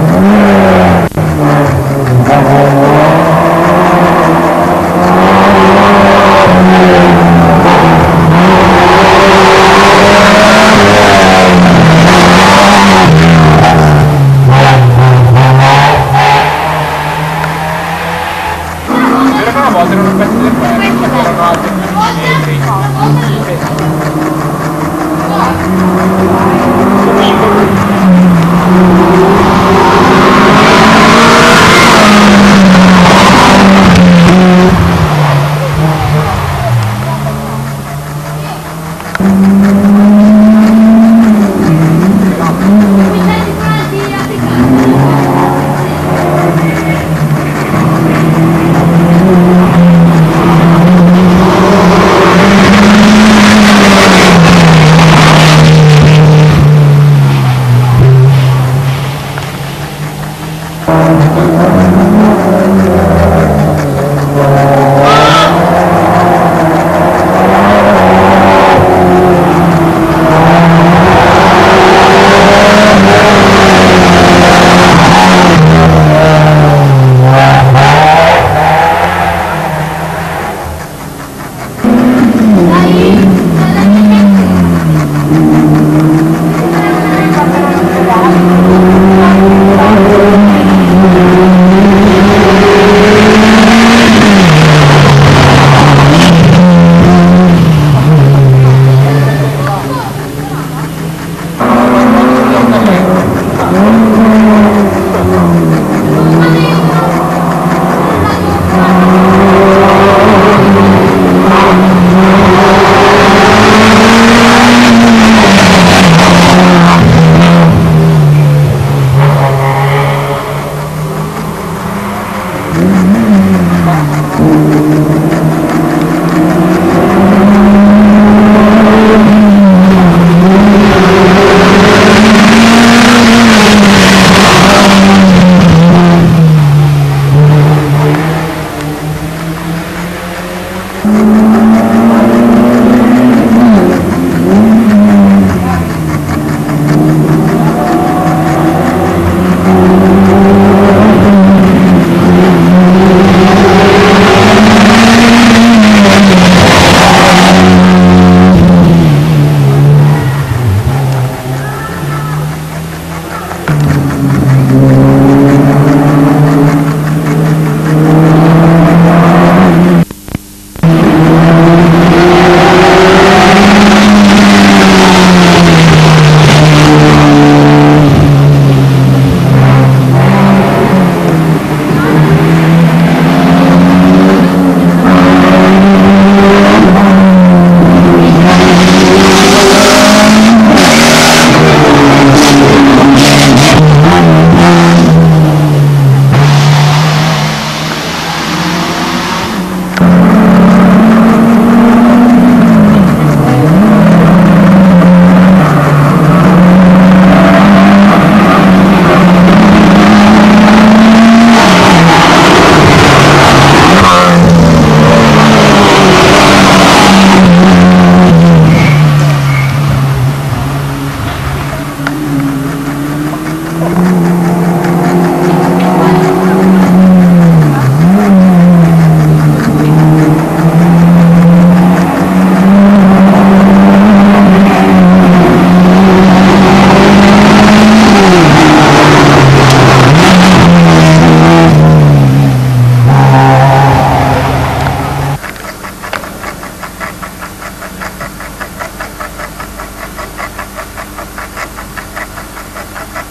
Thank you. Thank Thank you.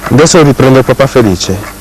Adesso riprendo papà felice.